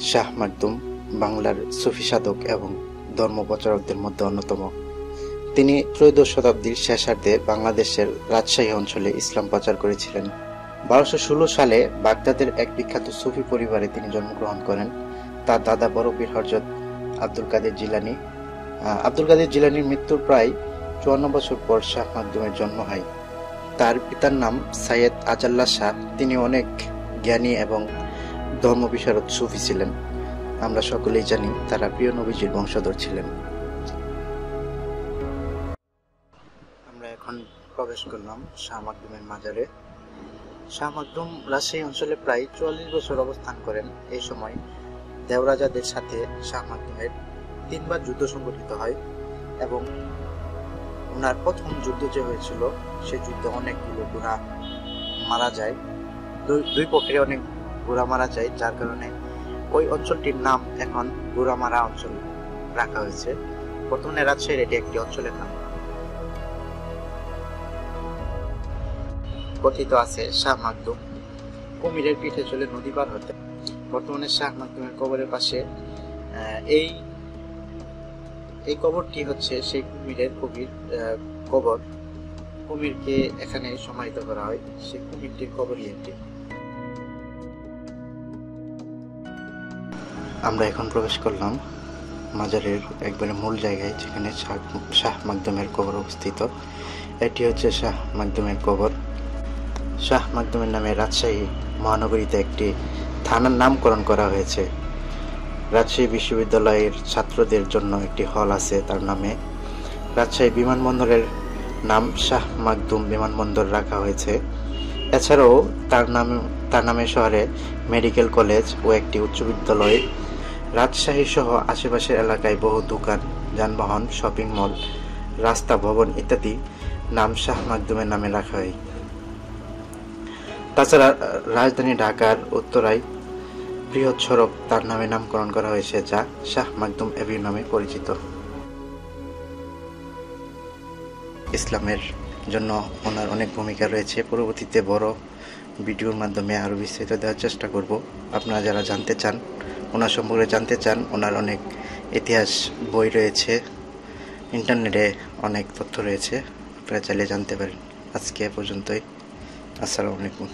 শাহ মাকদুম, বাংলার সুফি সাধক এবং ধর্মপ্রচারকদের মধ্যে অন্যতম। তিনি ত্রয়োদশ শতাব্দীর শেষার্ধে বাংলাদেশের রাজশাহী অঞ্চলে ইসলাম প্রচার করেছিলেন। বারোশো ষোলো সালে বাগদাদের এক বিখ্যাত সুফি পরিবারে তিনি জন্মগ্রহণ করেন। তার দাদা বরফির হরজত আব্দুল কাদের জিলানি। আব্দুল কাদের জিলানির মৃত্যুর প্রায় চুয়ান্ন বছর পর শাহ মাকদুমের জন্ম হয়। তার পিতার নাম সাইয়েদ আজাল্লা শাহ। তিনি অনেক জ্ঞানী এবং ধর্ম বিশারদ সুফি ছিলেন। আমরা সকলেই জানি তারা প্রিয় নবীজির বংশধর ছিলেন। আমরা এখন প্রবেশ করলাম শাহ মাকদুমের মাজারে। শাহ মাকদুম রাজশাহী অঞ্চলে প্রায় চুয়াল্লিশ বছর অবস্থান করেন। এই সময় দেওরাজাদের সাথে শাহ মাকদুমের তিনবার যুদ্ধ সংগঠিত হয় এবং ওনার প্রথম যুদ্ধ যে হয়েছিল সেই যুদ্ধে অনেকগুলো ঘোড়া মারা যায়। দুই পক্ষে অনেক ঘোড়া মারা যায় যার কারণে ওই অঞ্চলটির নাম এখন ঘোড়ামারা অঞ্চল রাখা হয়েছে। বর্তমানে রাজশাহীর এটি একটি অঞ্চলের নাম কথিত আছে, শাহ মাকদুম কুমিরের পিঠে চলে নদী পার হতে। বর্তমানে শাহ মাকদুমের কবরের পাশে এই এই কবরটি হচ্ছে সেই কুমিরের কবির কবর। কুমিরকে এখানে সমাহিত করা হয়। সেই কুমিরটির কবরই এটি আমরা এখন প্রবেশ করলাম মাজারের একবারে মূল জায়গায়, যেখানে শাহ- শাহ মাকদুমের কবর অবস্থিত। এটি হচ্ছে শাহ মাকদুমের কবর। শাহ মাকদুমের নামে রাজশাহী মহানগরীতে একটি থানার নামকরণ করা হয়েছে। রাজশাহী বিশ্ববিদ্যালয়ের ছাত্রদের জন্য একটি হল আছে তার নামে। রাজশাহী বিমানবন্দরের নাম শাহ মাকদুম বিমানবন্দর রাখা হয়েছে। এছাড়াও তার নাম, তার নামে শহরে মেডিকেল কলেজ ও একটি উচ্চ বিদ্যালয় রাজশাহী সহ আশেপাশের এলাকায় বহু দোকান, যানবাহন, শপিং মল, রাস্তা, ভবন ইত্যাদি নাম শাহ মাকদুমের নামে রাখা হয়। তাছাড়া, রাজধানী ঢাকার উত্তরায় বৃহৎ সড়ক তার নামে নামকরণ করা হয়েছে, যা শাহ মাকদুম এভিউ নামে পরিচিত। ইসলামের জন্য ওনার অনেক ভূমিকা রয়েছে। পরবর্তীতে বড় ভিডিওর মাধ্যমে আরও বিস্তারিত দেওয়ার চেষ্টা করব। আপনারা যারা জানতে চান ওনার সম্পর্কে জানতে চান, ওনার অনেক ইতিহাস বই রয়েছে, ইন্টারনেটে অনেক তথ্য রয়েছে, আপনারা চাইলে জানতে পারেন। আজকে পর্যন্তই। আসসালামু আলাইকুম।